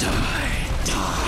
Die! Die!